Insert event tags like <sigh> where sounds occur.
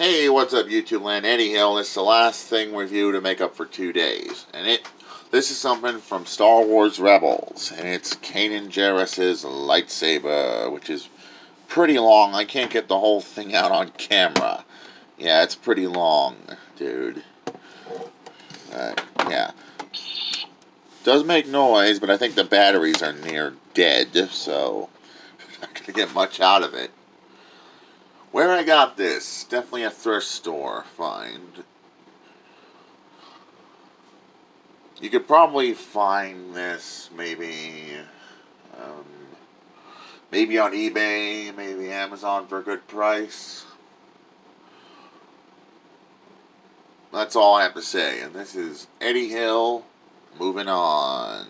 Hey, what's up, YouTube land? Eddie Hill. This is the last thing review to make up for two days, and it. This is something from Star Wars Rebels, and it's Kanan Jarrus's lightsaber, which is pretty long. I can't get the whole thing out on camera. Yeah, it's pretty long, dude. Uh, yeah. Does make noise, but I think the batteries are near dead, so <laughs> not gonna get much out of it. Where I got this, definitely a thrift store find. You could probably find this maybe, um, maybe on eBay, maybe Amazon for a good price. That's all I have to say. And this is Eddie Hill moving on.